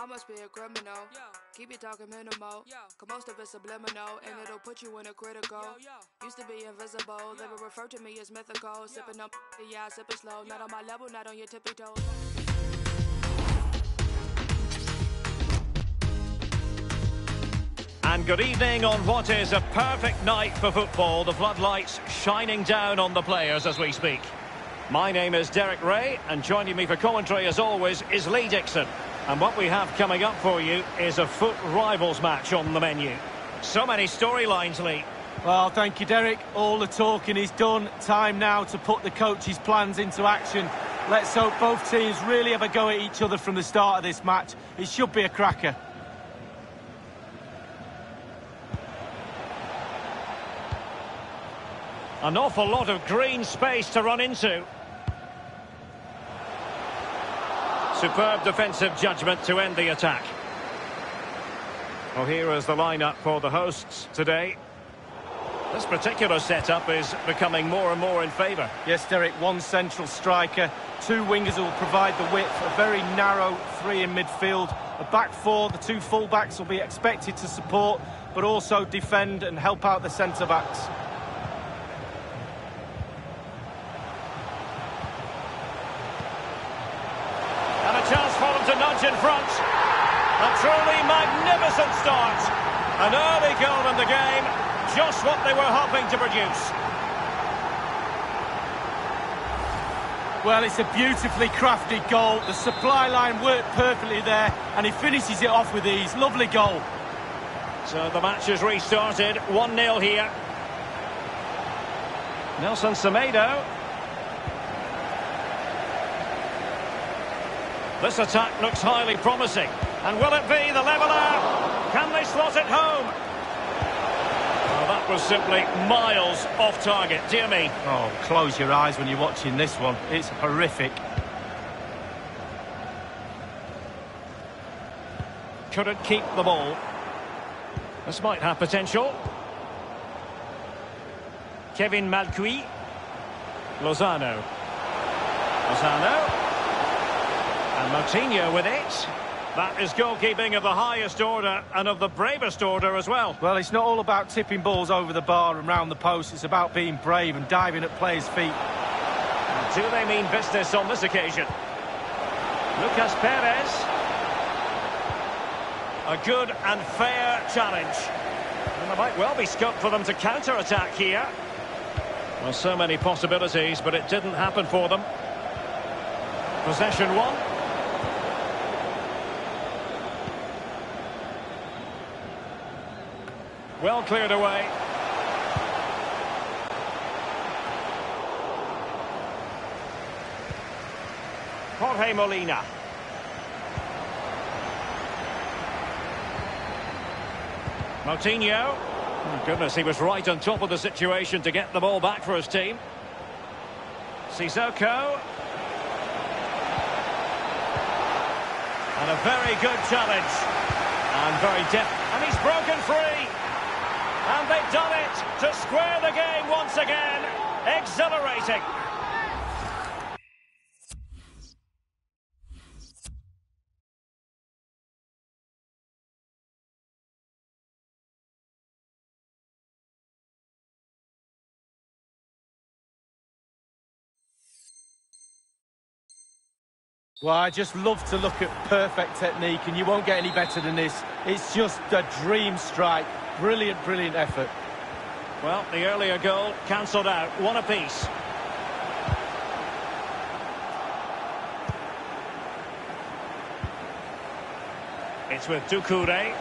I must be a criminal. Keep it talking minimal. Cause most of it's subliminal. And it'll put you in a critical. Used to be invisible. They would refer to me as mythical. Sipping up, yeah, I sip it slow. Not on my level, not on your tippy toes. And good evening on what is a perfect night for football. The floodlights shining down on the players as we speak. My name is Derek Ray, and joining me for commentary, as always, is Lee Dixon. And what we have coming up for you is a FUT rivals match on the menu. So many storylines, Lee. Well, thank you, Derek. All the talking is done. Time now to put the coach's plans into action. Let's hope both teams really have a go at each other from the start of this match. It should be a cracker. An awful lot of green space to run into. Superb defensive judgment to end the attack. Well, here is the lineup for the hosts today. This particular setup is becoming more and more in favour. Yes, Derek, one central striker, two wingers who will provide the width, a very narrow three in midfield, a back four, the two full-backs will be expected to support, but also defend and help out the centre-backs. And a chance for them to nudge in front. A truly magnificent start. An early goal in the game. Just what they were hoping to produce. Well, it's a beautifully crafted goal. The supply line worked perfectly there, and he finishes it off with ease. Lovely goal. So the match is restarted. 1-0 here. Nelson Semedo. This attack looks highly promising. And will it be the leveller? Can they slot it home? Well, that was simply miles off target. Dear me. Oh, close your eyes when you're watching this one. It's horrific. Couldn't keep the ball. This might have potential. Kevin Malcuit. Lozano. Lozano. And Moutinho with it. That is goalkeeping of the highest order and of the bravest order as well. Well, it's not all about tipping balls over the bar and round the post. It's about being brave and diving at players' feet. Do they mean business on this occasion? Lucas Perez. A good and fair challenge. And there might well be scope for them to counter-attack here. Well, so many possibilities, but it didn't happen for them. Possession one. Well cleared away. Jorge Molina. Moutinho. Oh, goodness, he was right on top of the situation to get the ball back for his team. Sissoko. And a very good challenge. And very deft. And he's broken free. And they've done it to square the game once again. Exhilarating. Well, I just love to look at perfect technique, and you won't get any better than this. It's just a dream strike. Brilliant, brilliant effort. Well, the earlier goal cancelled out. One apiece. It's with Doucouré.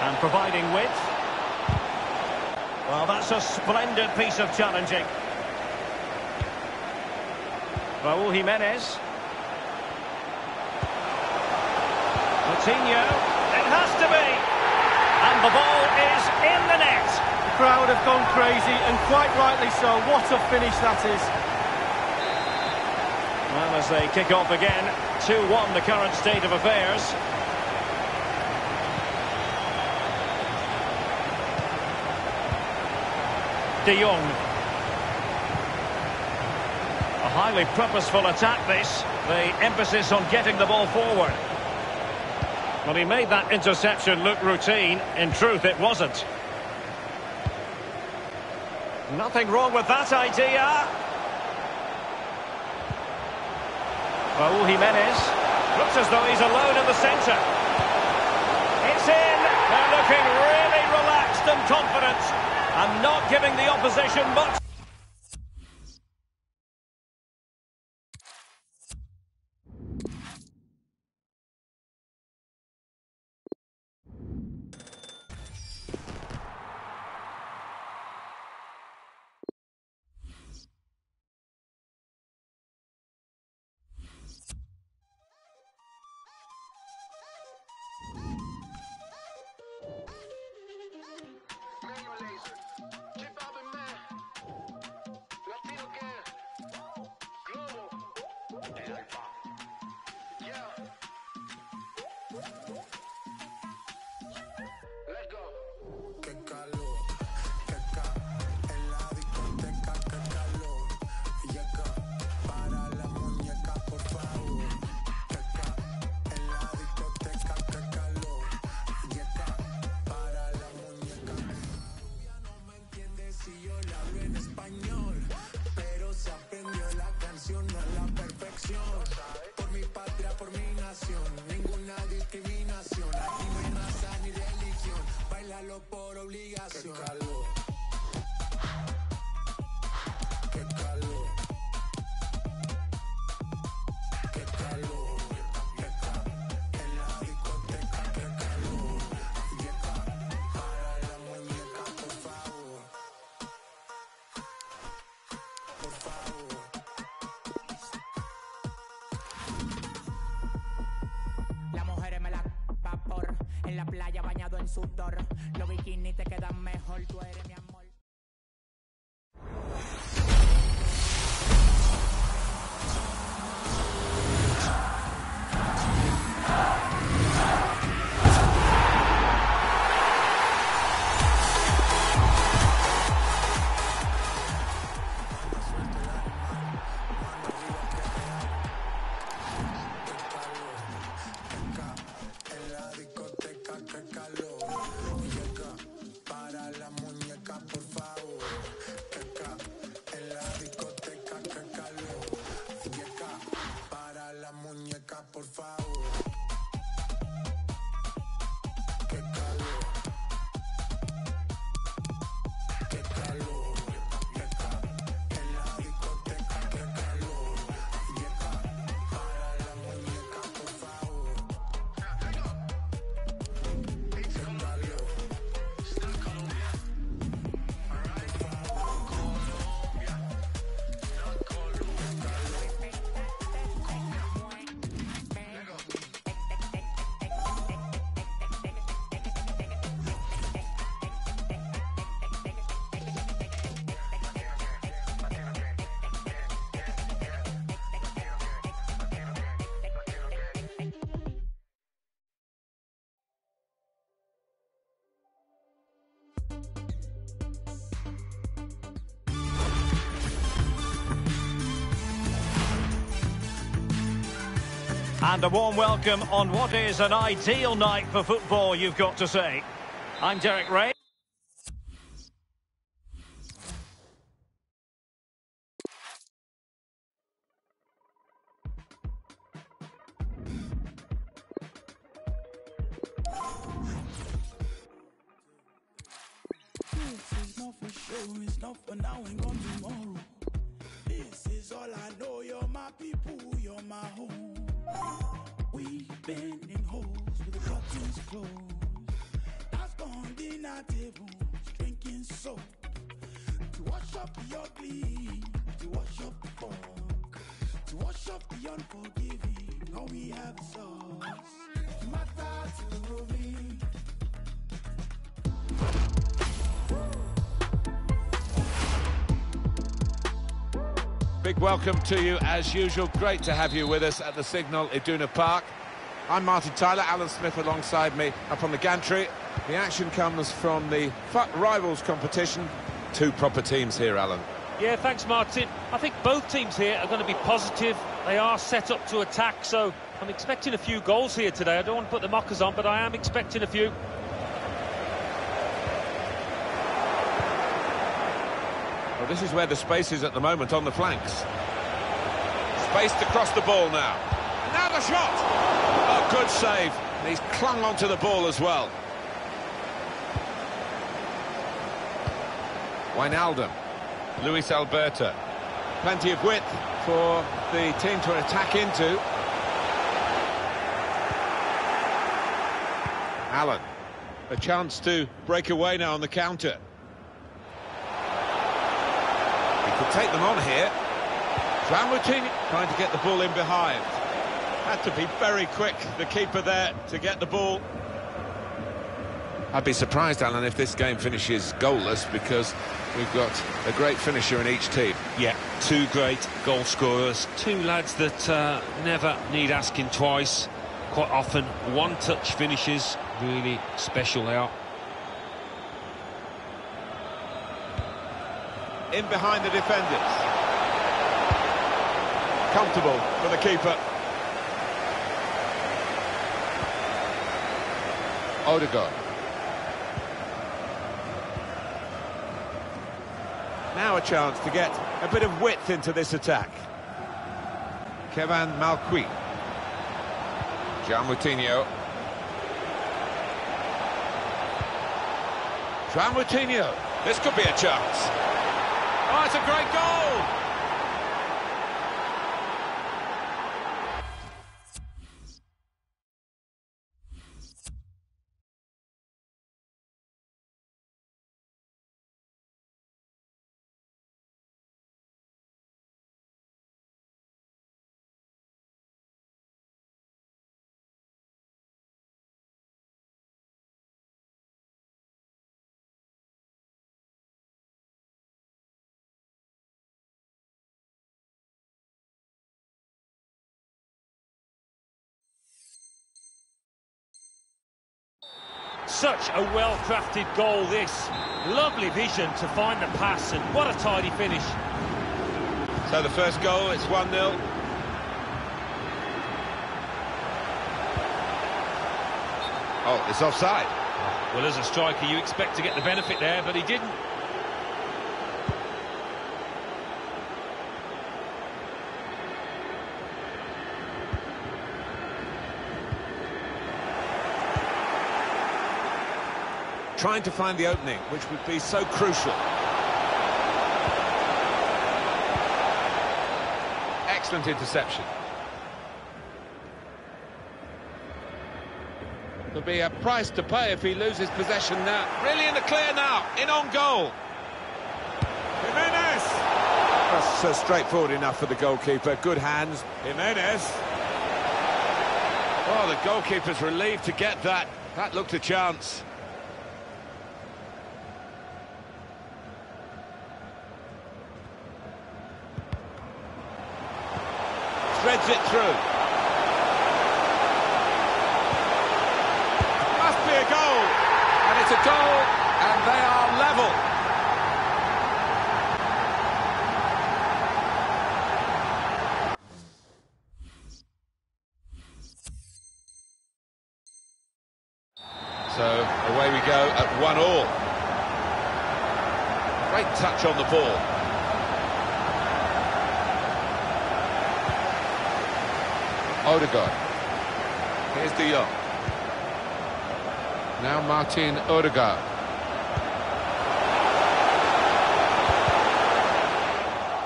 And providing width. Well, that's a splendid piece of challenging. Raul Jimenez. Coutinho. It has to be. And the ball is in the net. The crowd have gone crazy, and quite rightly so. What a finish that is. Well, as they kick off again, 2-1 the current state of affairs. De Jong. A highly purposeful attack this. The emphasis on getting the ball forward. Well, he made that interception look routine. In truth, it wasn't. Nothing wrong with that idea. Raul Jimenez. Looks as though he's alone in the centre. It's in. They're looking really relaxed and confident and not giving the opposition much. por favor. Las mujeres me la vapor, en la playa bañado en sudor. Los bikinis te quedan mejor, tú eres mi amor. And a warm welcome on what is an ideal night for football, you've got to say. I'm Derek Ray. Drinking soap. To wash up the ugly, to wash up the to wash up the unforgiving. We have is us. Matter to. Big welcome to you as usual. Great to have you with us at the Signal Iduna Park. I'm Martin Tyler, Alan Smith alongside me up on the gantry. The action comes from the Rivals competition. Two proper teams here, Alan. Yeah, thanks, Martin. I think both teams here are going to be positive. They are set up to attack, so I'm expecting a few goals here today. I don't want to put the mockers on, but I am expecting a few. Well, this is where the space is at the moment on the flanks. Spaced across the ball now. And now the shot! Oh, good save. And he's clung onto the ball as well. Wijnaldum. Luis Alberto. Plenty of width for the team to attack into. Allen. A chance to break away now on the counter. He could take them on here. Moutinho trying to get the ball in behind. Had to be very quick, the keeper there, to get the ball. I'd be surprised, Alan, if this game finishes goalless because we've got a great finisher in each team. Yeah, two great goal scorers, two lads that uh, never need asking twice. Quite often, one-touch finishes, really special out. In behind the defenders. Comfortable for the keeper. Odegaard. Now a chance to get a bit of width into this attack. Kevin Malcuit. João Moutinho. João Moutinho. This could be a chance. Oh, it's a great goal! Such a well-crafted goal, this. Lovely vision to find the pass, and what a tidy finish. So the first goal, it's 1-0. Oh, it's offside. Well, as a striker, you expect to get the benefit there, but he didn't. Trying to find the opening, which would be so crucial. Excellent interception. There'll be a price to pay if he loses possession now. Really in the clear now, in on goal. Jimenez! That's uh, straightforward enough for the goalkeeper. Good hands. Jimenez. Oh, the goalkeeper's relieved to get that. That looked a chance. Threads it through. Must be a goal. And it's a goal, and they are level. So away we go at one all. Great touch on the ball. Odegaard. Here's De Jong. Now Martin Odegaard.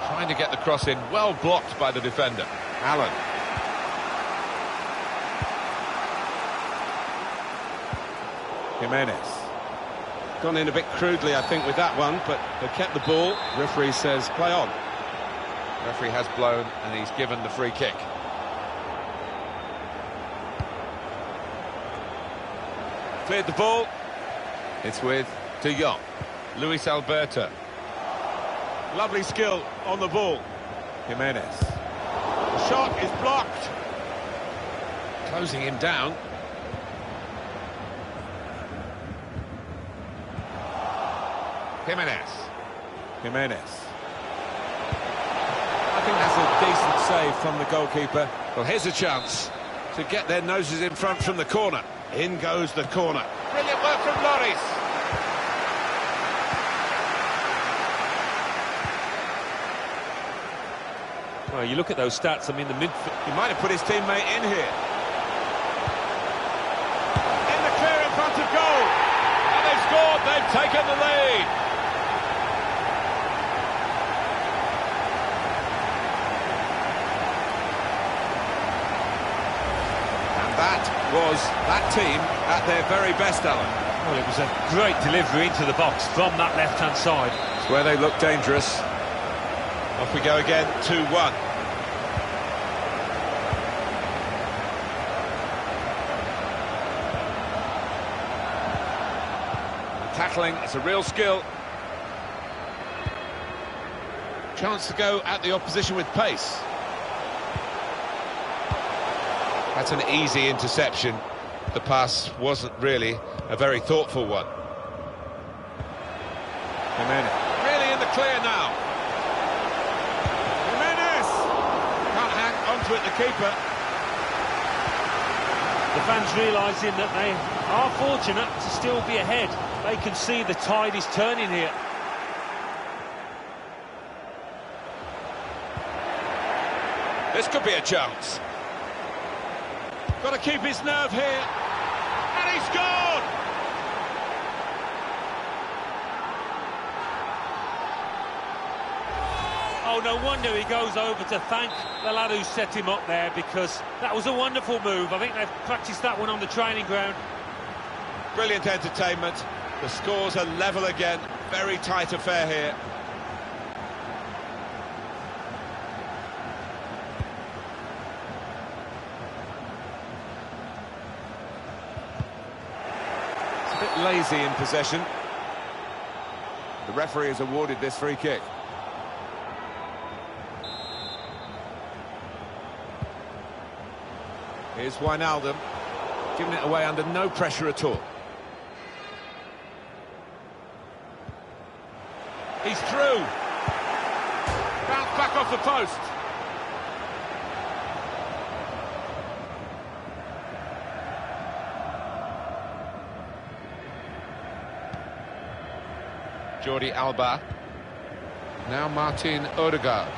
Trying to get the cross in, well blocked by the defender. Allen. Jimenez. Gone in a bit crudely, I think, with that one, but they kept the ball. Referee says, play on. Referee has blown, and he's given the free kick. Cleared the ball. It's with De Jong. Luis Alberto. Lovely skill on the ball. Jimenez. The shot is blocked. Closing him down. Jimenez. Jimenez. I think that's a decent save from the goalkeeper. Well, here's a chance to get their noses in front from the corner. In goes the corner. Brilliant work from Lloris. Well, you look at those stats, I mean, the midfield... He might have put his teammate in here. In the clear in front of goal. And they've scored, they've taken the lead. And that was that team at their very best, Alan. Well, it was a great delivery into the box from that left-hand side. It's where they look dangerous. Off we go again, 2-1. Tackling, it's a real skill. Chance to go at the opposition with pace. That's an easy interception. The pass wasn't really a very thoughtful one. Jimenez. Really in the clear now. Jimenez! Can't hang onto it, the keeper. The fans realising that they are fortunate to still be ahead. They can see the tide is turning here. This could be a chance. Got to keep his nerve here. And he scored! Oh, no wonder he goes over to thank the lad who set him up there because that was a wonderful move. I think they've practiced that one on the training ground. Brilliant entertainment. The scores are level again. Very tight affair here. Lazy in possession. The referee has awarded this free kick. Here's Wijnaldum, giving it away under no pressure at all. He's through. Bounce back off the post. Jordi Alba. Now Martin Odegaard.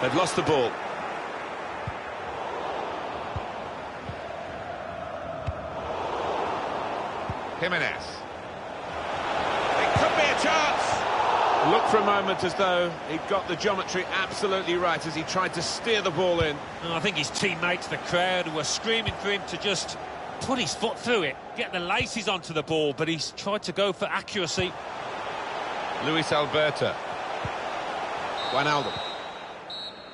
They've lost the ball. Jimenez. It could be a chance. Looked for a moment as though he'd got the geometry absolutely right as he tried to steer the ball in. And I think his teammates, the crowd, were screaming for him to just put his foot through it, get the laces onto the ball, but he's tried to go for accuracy. Luis Alberto. Wijnaldum.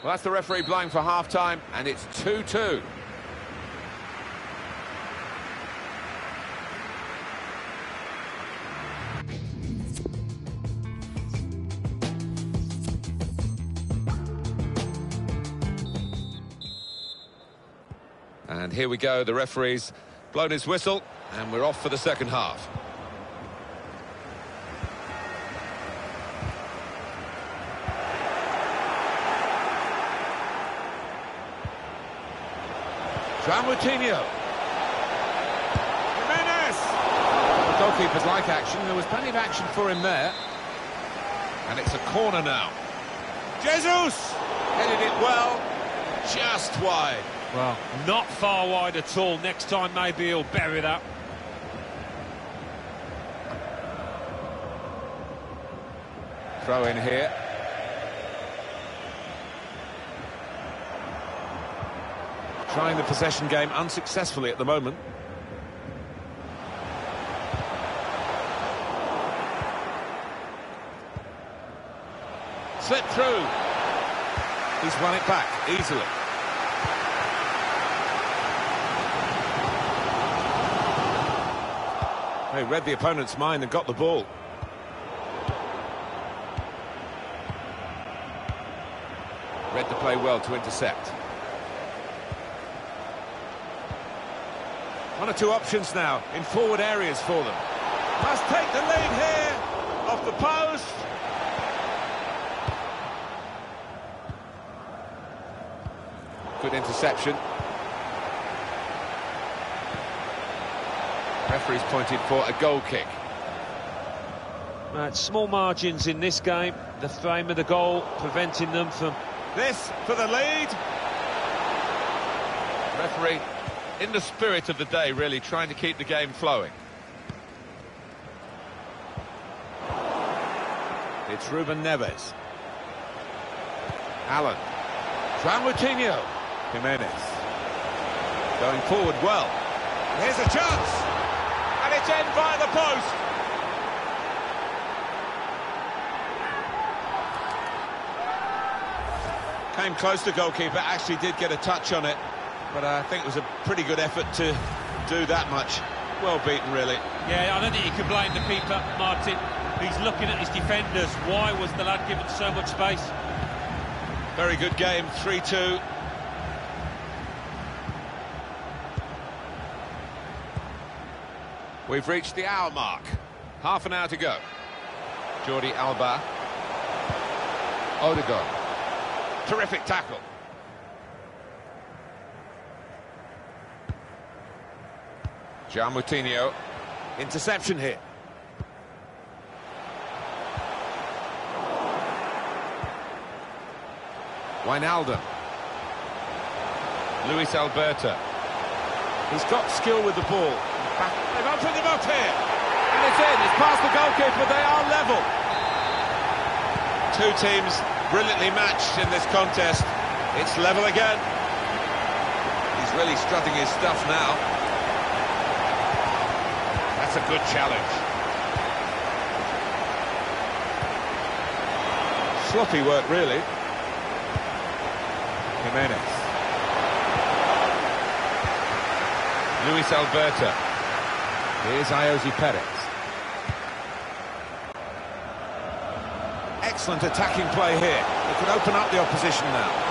Well, that's the referee blowing for half-time, and it's 2-2. And here we go, the referee's blown his whistle, and we're off for the second half. João Moutinho. Jimenez! The goalkeepers like action. There was plenty of action for him there. And it's a corner now. Jesus! Headed it well. Just wide. Well, not far wide at all. Next time, maybe he'll bury that. Throw in here. Trying the possession game unsuccessfully at the moment. Slipped through. He's won it back easily. They read the opponent's mind and got the ball. Read the play well to intercept. One or two options now in forward areas for them. Must take the lead here off the post. Good interception. Referee's pointed for a goal kick. Right, small margins in this game. The frame of the goal preventing them from This for the lead. Referee, in the spirit of the day, really trying to keep the game flowing. It's Ruben Neves. Allen. João Moutinho. Jimenez. Going forward well. Here's a chance. And it's in by the post. Came close to goalkeeper, actually did get a touch on it, but uh, I think it was a pretty good effort to do that much. Well beaten, really. Yeah, I don't think you can blame the keeper, Martin. He's looking at his defenders. Why was the lad given so much space? Very good game, 3-2. We've reached the hour mark. Half an hour to go. Jordi Alba. Odegaard. Terrific tackle. João Moutinho. Interception here. Wijnaldum. Luis Alberto. He's got skill with the ball. They've opened him up here. And it's in. It's past the goalkeeper. They are level. Two teams brilliantly matched in this contest. It's level again. He's really strutting his stuff now. That's a good challenge. Sloppy work, really. Jimenez. Luis Alberto. Here's Ayoze Perez. Excellent attacking play here. They could open up the opposition now.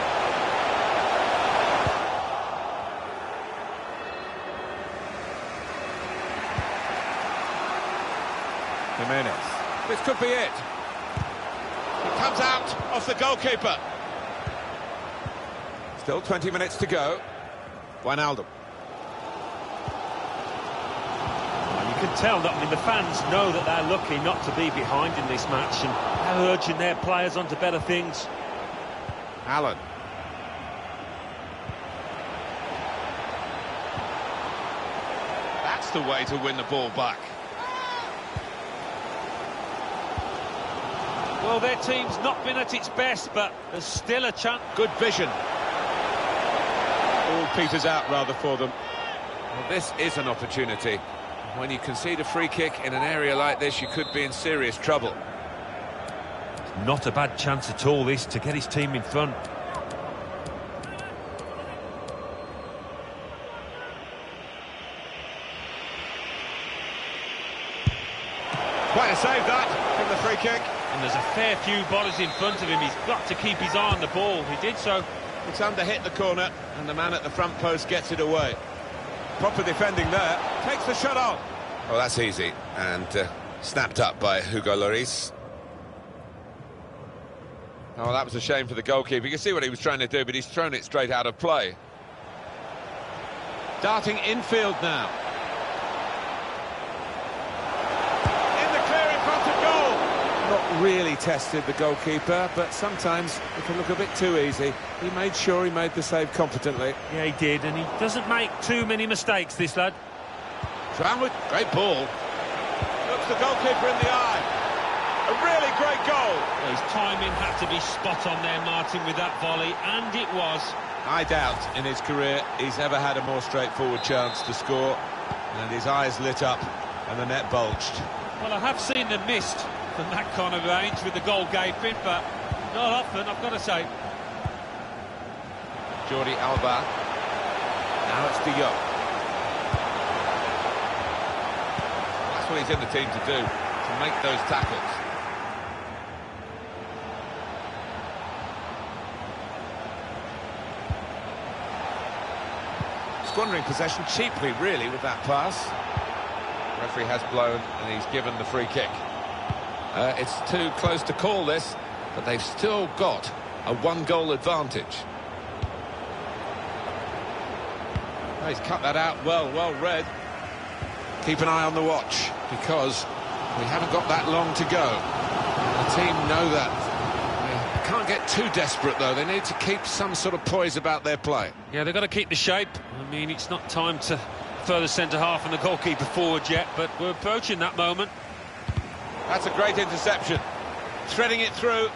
Jimenez. This could be it. It comes out of the goalkeeper. Still 20 minutes to go. Wijnaldum. Well, you can tell that, I mean, the fans know that they're lucky not to be behind in this match and they're urging their players onto better things. Allen. That's the way to win the ball back. Well, their team's not been at its best, but there's still a chance. Good vision. All peters out rather for them. Well, this is an opportunity. When you concede a free kick in an area like this, you could be in serious trouble. Not a bad chance at all, this, to get his team in front. Quite a save that from the free kick. And there's a fair few bodies in front of him. He's got to keep his eye on the ball. He did so. It's under hit the corner, and the man at the front post gets it away. Proper defending there. Takes the shot on. Oh, that's easy. And uh, snapped up by Hugo Lloris. Oh, that was a shame for the goalkeeper. You can see what he was trying to do, but he's thrown it straight out of play. Darting infield now. Really tested the goalkeeper, but sometimes it can look a bit too easy. He made sure he made the save competently. Yeah, he did, and he doesn't make too many mistakes, this lad. Tranwood, great ball. Looks the goalkeeper in the eye. A really great goal. Well, his timing had to be spot on there, Martin, with that volley, and it was. I doubt in his career he's ever had a more straightforward chance to score. And his eyes lit up and the net bulged. Well, I have seen them missed from that kind of range with the goal gaping, but not often, I've got to say. Jordi Alba. Now it's De Jong. That's what he's in the team to do, to make those tackles. Squandering possession cheaply, really, with that pass. referee has blown, and he's given the free kick. Uh, it's too close to call this, but they've still got a one-goal advantage. Oh, he's cut that out well, well read. Keep an eye on the watch because we haven't got that long to go. The team know that. Can't get too desperate though. They need to keep some sort of poise about their play. Yeah, they've got to keep the shape. I mean, it's not time to further centre half and the goalkeeper forward yet, but we're approaching that moment. That's a great interception. Threading it through. It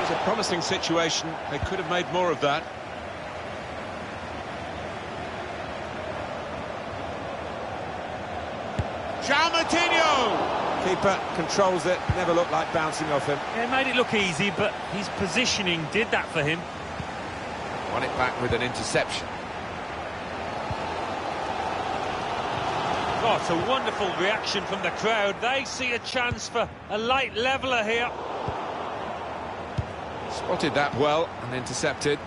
was a promising situation. They could have made more of that. João! Keeper controls it, never looked like bouncing off him. Yeah, it made it look easy, but his positioning did that for him. Won it back with an interception. It's a wonderful reaction from the crowd. They see a chance for a late leveller here. Spotted that well and intercepted.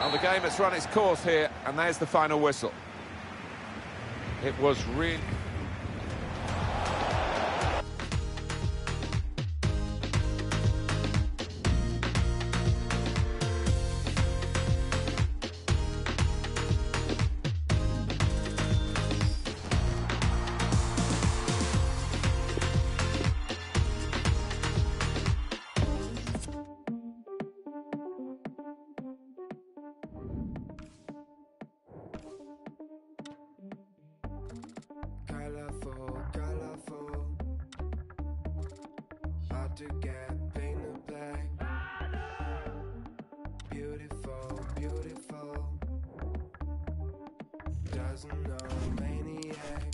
Well, the game has run its course here, and there's the final whistle. It was really... to get painted black. Beautiful, beautiful. Doesn't know maniac.